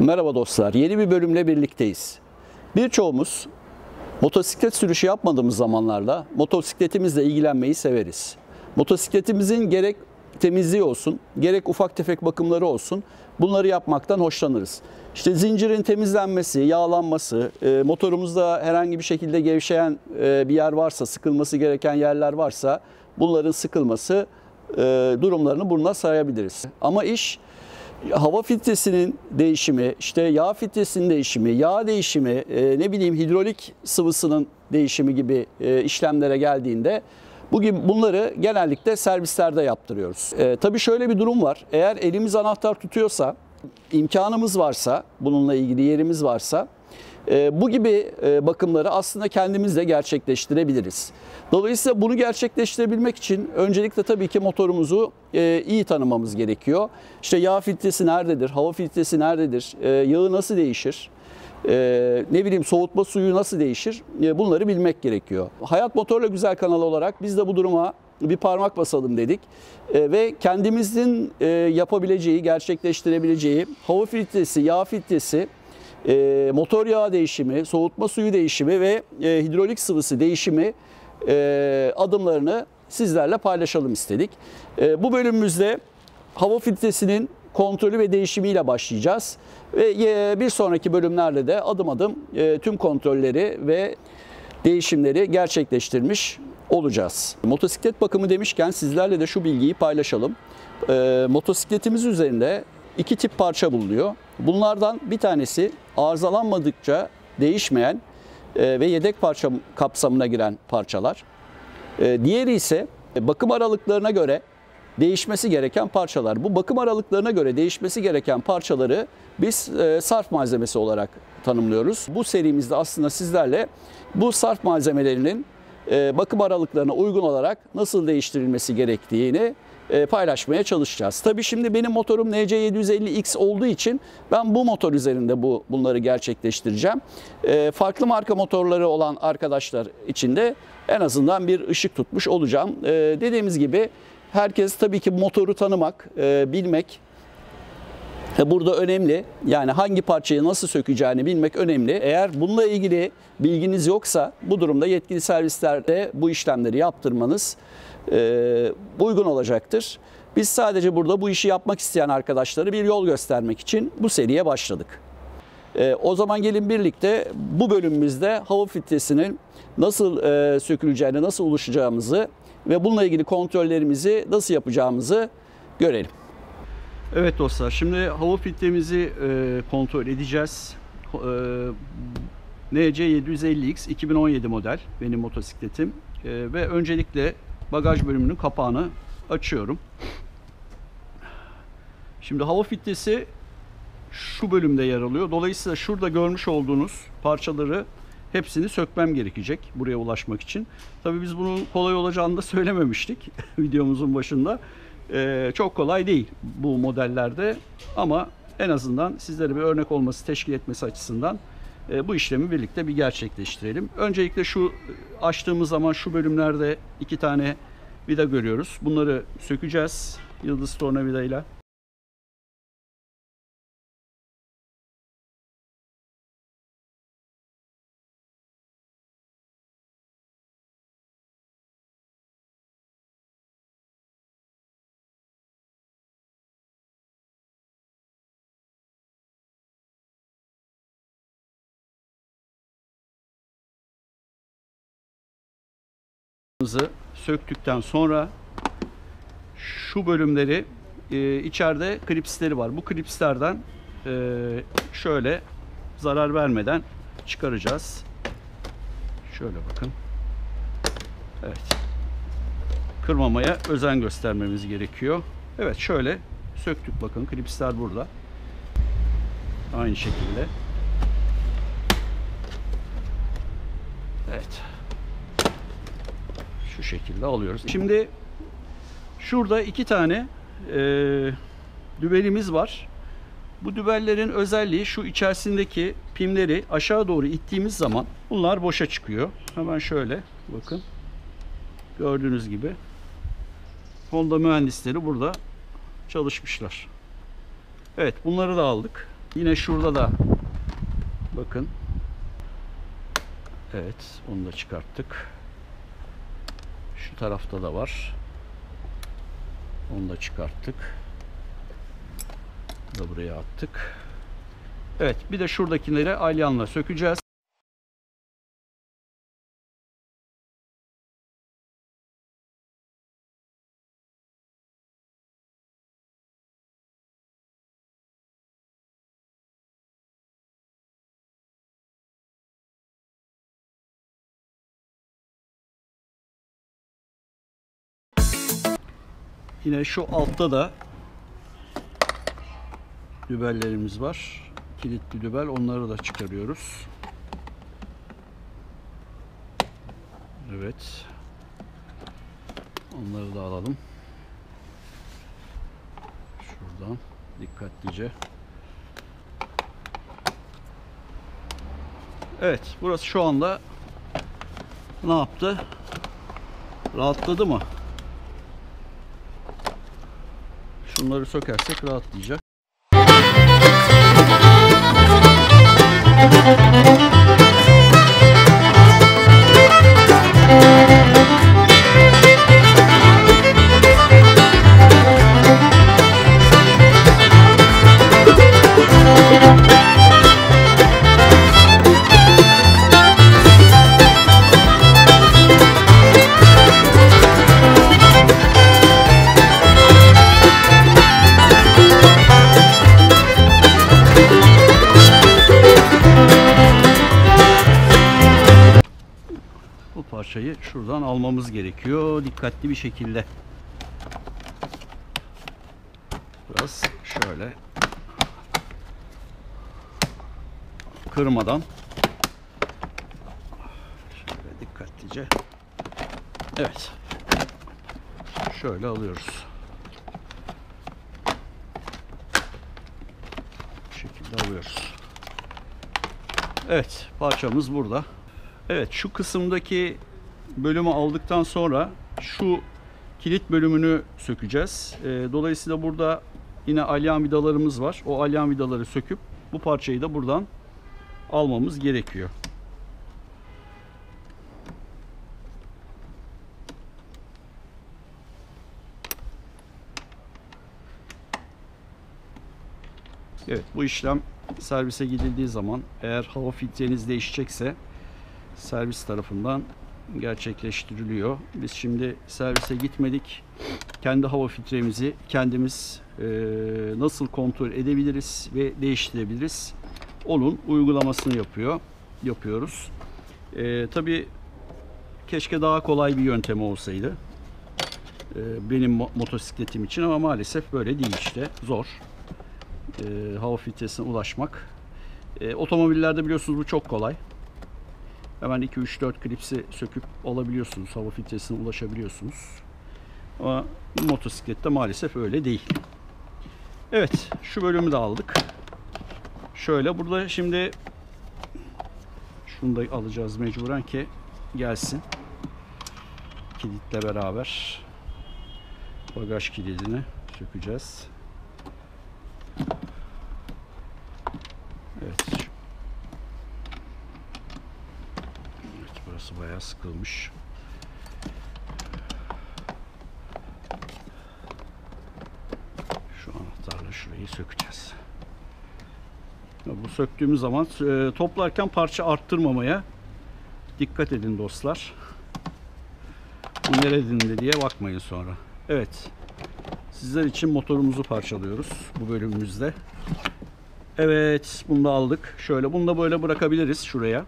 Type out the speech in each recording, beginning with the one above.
Merhaba dostlar, yeni bir bölümle birlikteyiz. Birçoğumuz motosiklet sürüşü yapmadığımız zamanlarda motosikletimizle ilgilenmeyi severiz. Motosikletimizin gerek temizliği olsun, gerek ufak tefek bakımları olsun bunları yapmaktan hoşlanırız. İşte zincirin temizlenmesi, yağlanması, e, motorumuzda herhangi bir şekilde gevşeyen e, bir yer varsa, sıkılması gereken yerler varsa bunların sıkılması e, durumlarını buna sayabiliriz. Ama iş hava filtresinin değişimi, işte yağ filtresinin değişimi, yağ değişimi, e, ne bileyim hidrolik sıvısının değişimi gibi e, işlemlere geldiğinde bu gibi bunları genellikle servislerde yaptırıyoruz. E, tabii şöyle bir durum var. Eğer elimiz anahtar tutuyorsa, imkanımız varsa, bununla ilgili yerimiz varsa e, bu gibi e, bakımları aslında kendimiz de gerçekleştirebiliriz. Dolayısıyla bunu gerçekleştirebilmek için öncelikle tabii ki motorumuzu e, iyi tanımamız gerekiyor. İşte yağ filtresi nerededir, hava filtresi nerededir, e, yağı nasıl değişir, e, ne bileyim soğutma suyu nasıl değişir e, bunları bilmek gerekiyor. Hayat Motorla Güzel kanalı olarak biz de bu duruma bir parmak basalım dedik e, ve kendimizin e, yapabileceği, gerçekleştirebileceği hava filtresi, yağ filtresi, e, motor yağı değişimi, soğutma suyu değişimi ve e, hidrolik sıvısı değişimi e, adımlarını sizlerle paylaşalım istedik. E, bu bölümümüzde hava filtresinin kontrolü ve değişimiyle başlayacağız. Ve e, bir sonraki bölümlerde de adım adım e, tüm kontrolleri ve değişimleri gerçekleştirmiş olacağız. Motosiklet bakımı demişken sizlerle de şu bilgiyi paylaşalım. E, motosikletimiz üzerinde iki tip parça bulunuyor. Bunlardan bir tanesi arızalanmadıkça değişmeyen e, ve yedek parça kapsamına giren parçalar. E, diğeri ise bakım aralıklarına göre değişmesi gereken parçalar. Bu bakım aralıklarına göre değişmesi gereken parçaları biz e, sarf malzemesi olarak tanımlıyoruz. Bu serimizde aslında sizlerle bu sarf malzemelerinin bakım aralıklarına uygun olarak nasıl değiştirilmesi gerektiğini paylaşmaya çalışacağız. Tabii şimdi benim motorum NC750X olduğu için ben bu motor üzerinde bu bunları gerçekleştireceğim. Farklı marka motorları olan arkadaşlar için de en azından bir ışık tutmuş olacağım. Dediğimiz gibi herkes tabii ki motoru tanımak, bilmek Burada önemli. Yani hangi parçayı nasıl sökeceğini bilmek önemli. Eğer bununla ilgili bilginiz yoksa bu durumda yetkili servislerde bu işlemleri yaptırmanız e, uygun olacaktır. Biz sadece burada bu işi yapmak isteyen arkadaşları bir yol göstermek için bu seriye başladık. E, o zaman gelin birlikte bu bölümümüzde hava filtresinin nasıl e, söküleceğini, nasıl oluşacağımızı ve bununla ilgili kontrollerimizi nasıl yapacağımızı görelim. Evet dostlar, şimdi hava filtremizi e, kontrol edeceğiz. E, NC750X 2017 model benim motosikletim e, ve öncelikle bagaj bölümünün kapağını açıyorum. Şimdi hava filtresi şu bölümde yer alıyor. Dolayısıyla şurada görmüş olduğunuz parçaları hepsini sökmem gerekecek buraya ulaşmak için. Tabii biz bunun kolay olacağını da söylememiştik videomuzun başında. Ee, çok kolay değil bu modellerde ama en azından sizlere bir örnek olması, teşkil etmesi açısından e, bu işlemi birlikte bir gerçekleştirelim. Öncelikle şu açtığımız zaman şu bölümlerde iki tane vida görüyoruz. Bunları sökeceğiz yıldız tornavida ile. Söktükten sonra şu bölümleri e, içeride klipsleri var. Bu klipslerden e, şöyle zarar vermeden çıkaracağız. Şöyle bakın. Evet. Kırmamaya özen göstermemiz gerekiyor. Evet şöyle söktük bakın klipsler burada. Aynı şekilde. Evet şu şekilde alıyoruz. Şimdi şurada iki tane e, dübelimiz var. Bu dübellerin özelliği şu içerisindeki pimleri aşağı doğru ittiğimiz zaman bunlar boşa çıkıyor. Hemen şöyle bakın. Gördüğünüz gibi Honda mühendisleri burada çalışmışlar. Evet bunları da aldık. Yine şurada da bakın. Evet, onu da çıkarttık. Şu tarafta da var. Onu da çıkarttık. Bunu da buraya attık. Evet, bir de şuradakileri alyanla sökeceğiz. Yine şu altta da dübellerimiz var. Kilitli dübel. Onları da çıkarıyoruz. Evet. Onları da alalım. Şuradan dikkatlice. Evet. Burası şu anda ne yaptı? Rahatladı mı? Şunları sökersek rahatlayacak. Parçayı şuradan almamız gerekiyor. Dikkatli bir şekilde. Biraz şöyle kırmadan şöyle dikkatlice evet şöyle alıyoruz. Bu şekilde alıyoruz. Evet parçamız burada. Evet şu kısımdaki bölümü aldıktan sonra şu kilit bölümünü sökeceğiz. Ee, dolayısıyla burada yine alyan vidalarımız var. O alyan vidaları söküp bu parçayı da buradan almamız gerekiyor. Evet bu işlem servise gidildiği zaman eğer hava filtreniz değişecekse servis tarafından gerçekleştiriliyor. Biz şimdi servise gitmedik. Kendi hava filtremizi kendimiz e, nasıl kontrol edebiliriz ve değiştirebiliriz? Onun uygulamasını yapıyor, yapıyoruz. E, tabii keşke daha kolay bir yöntemi olsaydı. E, benim mo- motosikletim için ama maalesef böyle değil işte. Zor. E, hava filtresine ulaşmak. E, otomobillerde biliyorsunuz bu çok kolay. Hemen 2-3-4 klipsi söküp alabiliyorsunuz. Hava filtresine ulaşabiliyorsunuz. Ama motosiklette maalesef öyle değil. Evet, şu bölümü de aldık. Şöyle burada şimdi şunu da alacağız mecburen ki gelsin. Kilitle beraber bagaj kilidini sökeceğiz. Evet, Evet burası bayağı sıkılmış. Şu anahtarla şurayı sökeceğiz. Bu söktüğümüz zaman e, toplarken parça arttırmamaya dikkat edin dostlar. Bu neredinde diye bakmayın sonra. Evet. Sizler için motorumuzu parçalıyoruz bu bölümümüzde. Evet, bunu da aldık. Şöyle bunu da böyle bırakabiliriz şuraya.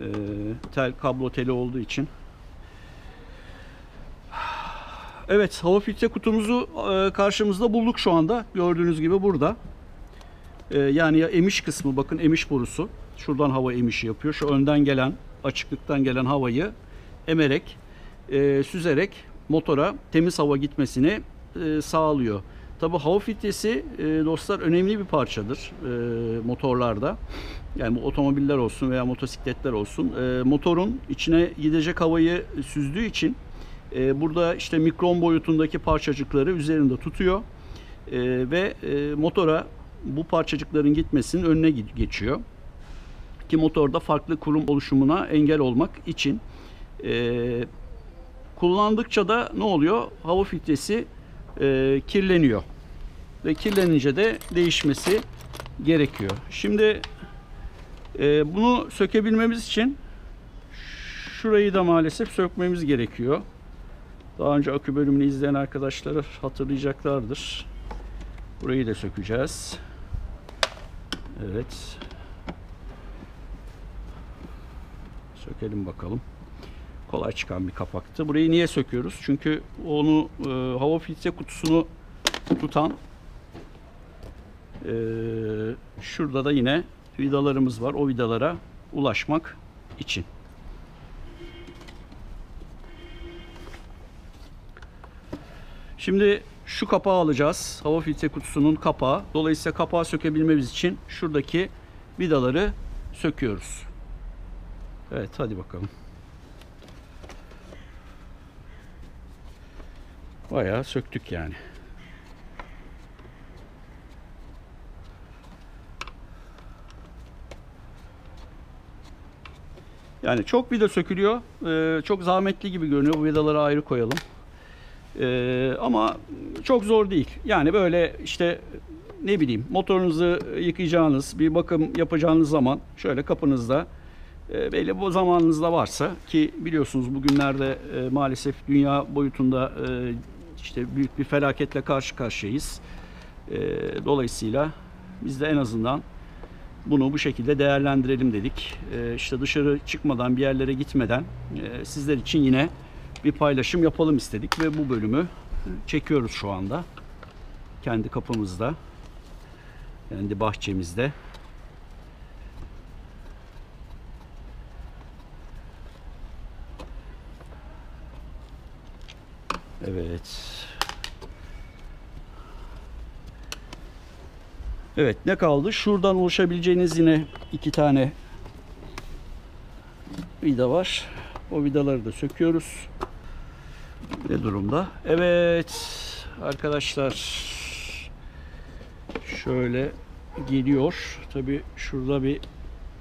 Ee, tel kablo teli olduğu için. Evet, hava filtre kutumuzu e, karşımızda bulduk şu anda. Gördüğünüz gibi burada. Ee, yani ya emiş kısmı bakın emiş borusu. Şuradan hava emişi yapıyor. Şu önden gelen açıklıktan gelen havayı emerek, e, süzerek motora temiz hava gitmesini e, sağlıyor. Tabi hava filtresi e, dostlar önemli bir parçadır e, motorlarda. Yani bu otomobiller olsun veya motosikletler olsun. E, motorun içine gidecek havayı süzdüğü için e, burada işte mikron boyutundaki parçacıkları üzerinde tutuyor. E, ve e, motora bu parçacıkların gitmesinin önüne ge- geçiyor. Ki motorda farklı kurum oluşumuna engel olmak için. Ee, kullandıkça da ne oluyor? Hava filtresi e, kirleniyor. Ve kirlenince de değişmesi gerekiyor. Şimdi e, bunu sökebilmemiz için şurayı da maalesef sökmemiz gerekiyor. Daha önce akü bölümünü izleyen arkadaşlar hatırlayacaklardır. Burayı da sökeceğiz. Evet. Sökelim bakalım. Kolay çıkan bir kapaktı. Burayı niye söküyoruz? Çünkü onu e, hava filtre kutusunu tutan e, şurada da yine vidalarımız var. O vidalara ulaşmak için. Şimdi şu kapağı alacağız. Hava filtre kutusunun kapağı. Dolayısıyla kapağı sökebilmemiz için şuradaki vidaları söküyoruz. Evet hadi bakalım. Bayağı söktük yani. Yani çok vida sökülüyor. Ee, çok zahmetli gibi görünüyor. Bu vidaları ayrı koyalım. Ee, ama çok zor değil. Yani böyle işte ne bileyim motorunuzu yıkayacağınız, bir bakım yapacağınız zaman şöyle kapınızda e, belli bu zamanınızda varsa ki biliyorsunuz bugünlerde e, maalesef dünya boyutunda e, işte büyük bir felaketle karşı karşıyayız. E, dolayısıyla biz de en azından bunu bu şekilde değerlendirelim dedik. E, işte dışarı çıkmadan bir yerlere gitmeden e, sizler için yine bir paylaşım yapalım istedik ve bu bölümü çekiyoruz şu anda. Kendi kapımızda, kendi bahçemizde. Evet. Evet ne kaldı? Şuradan ulaşabileceğiniz yine iki tane vida var. O vidaları da söküyoruz. Ne durumda? Evet arkadaşlar şöyle geliyor. Tabi şurada bir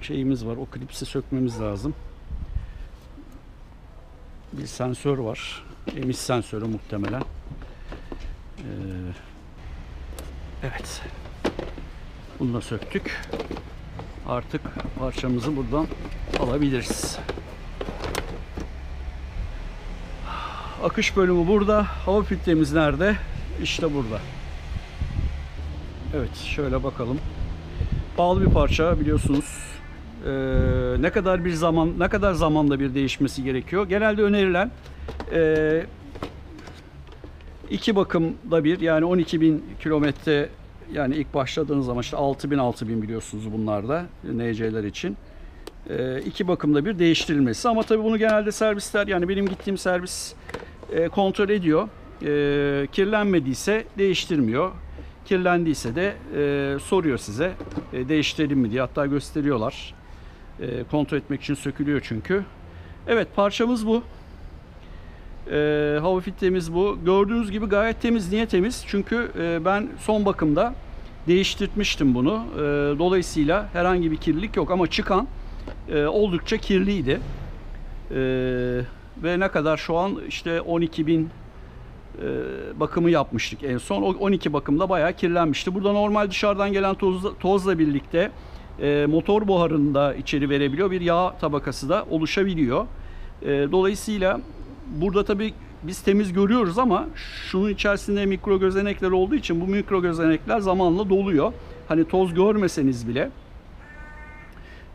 şeyimiz var. O klipsi sökmemiz lazım. Bir sensör var. Emiş sensörü muhtemelen. Ee, evet. Bunu söktük. Artık parçamızı buradan alabiliriz. Akış bölümü burada. Hava filtremiz nerede? İşte burada. Evet şöyle bakalım. Pahalı bir parça biliyorsunuz. Ee, ne kadar bir zaman ne kadar zamanda bir değişmesi gerekiyor? Genelde önerilen e, iki bakımda bir yani 12 bin kilometre yani ilk başladığınız zaman işte 6000 6000 biliyorsunuz bunlarda NC'ler için. E, iki bakımda bir değiştirilmesi ama tabii bunu genelde servisler yani benim gittiğim servis e, kontrol ediyor. E, kirlenmediyse değiştirmiyor. Kirlendiyse de e, soruyor size e, değiştirelim mi diye hatta gösteriyorlar. E, kontrol etmek için sökülüyor çünkü. Evet parçamız bu. E, hava filtremiz bu. Gördüğünüz gibi gayet temiz. Niye temiz? Çünkü e, ben son bakımda değiştirtmiştim bunu. E, dolayısıyla herhangi bir kirlilik yok ama çıkan e, oldukça kirliydi. E, ve ne kadar şu an işte 12 bin e, bakımı yapmıştık en son. O 12 bakımda bayağı kirlenmişti. Burada normal dışarıdan gelen tozla, tozla birlikte e, motor buharını da içeri verebiliyor. Bir yağ tabakası da oluşabiliyor. E, dolayısıyla burada tabii biz temiz görüyoruz ama şunun içerisinde mikro gözenekler olduğu için bu mikro gözenekler zamanla doluyor. Hani toz görmeseniz bile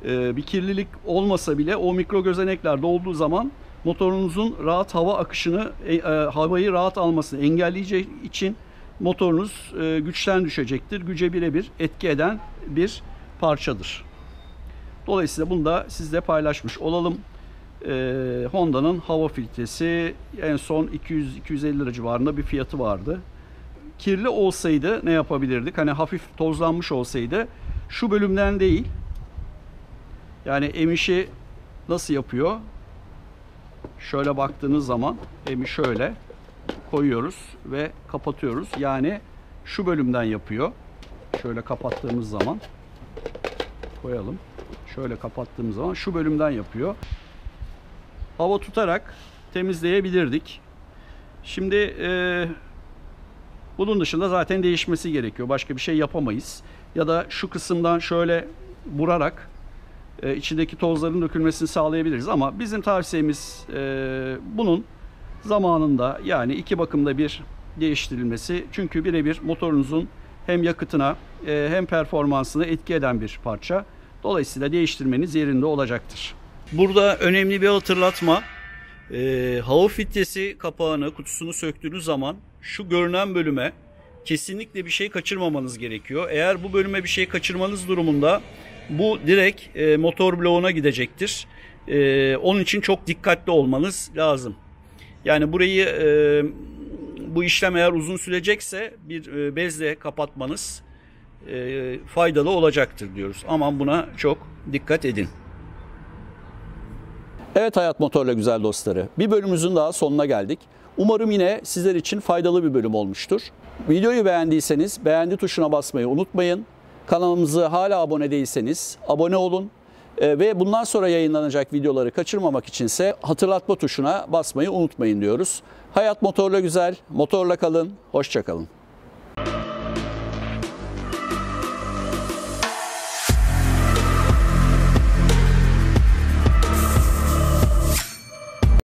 e, bir kirlilik olmasa bile o mikro gözenekler dolduğu zaman motorunuzun rahat hava akışını, e, e, havayı rahat almasını engelleyeceği için motorunuz güçten düşecektir. Güce birebir etki eden bir parçadır. Dolayısıyla bunu da sizle paylaşmış olalım. E, Honda'nın hava filtresi en son 200-250 lira civarında bir fiyatı vardı. Kirli olsaydı ne yapabilirdik? Hani hafif tozlanmış olsaydı şu bölümden değil. Yani emişi nasıl yapıyor? Şöyle baktığınız zaman emi şöyle koyuyoruz ve kapatıyoruz. Yani şu bölümden yapıyor. şöyle kapattığımız zaman koyalım. Şöyle kapattığımız zaman şu bölümden yapıyor. Hava tutarak temizleyebilirdik. Şimdi e, bunun dışında zaten değişmesi gerekiyor. Başka bir şey yapamayız. Ya da şu kısımdan şöyle vurarak e, içindeki tozların dökülmesini sağlayabiliriz. Ama bizim tavsiyemiz e, bunun zamanında yani iki bakımda bir değiştirilmesi. Çünkü birebir motorunuzun hem yakıtına e, hem performansına etki eden bir parça. Dolayısıyla değiştirmeniz yerinde olacaktır. Burada önemli bir hatırlatma. E, hava filtresi kapağını, kutusunu söktüğünüz zaman şu görünen bölüme kesinlikle bir şey kaçırmamanız gerekiyor. Eğer bu bölüme bir şey kaçırmanız durumunda bu direkt e, motor bloğuna gidecektir. E, onun için çok dikkatli olmanız lazım. Yani burayı e, bu işlem eğer uzun sürecekse bir e, bezle kapatmanız e, faydalı olacaktır diyoruz. Aman buna çok dikkat edin. Evet Hayat Motorla güzel dostları. Bir bölümümüzün daha sonuna geldik. Umarım yine sizler için faydalı bir bölüm olmuştur. Videoyu beğendiyseniz beğendi tuşuna basmayı unutmayın. Kanalımıza hala abone değilseniz abone olun. E, ve bundan sonra yayınlanacak videoları kaçırmamak içinse hatırlatma tuşuna basmayı unutmayın diyoruz. Hayat motorla güzel, motorla kalın, hoşçakalın.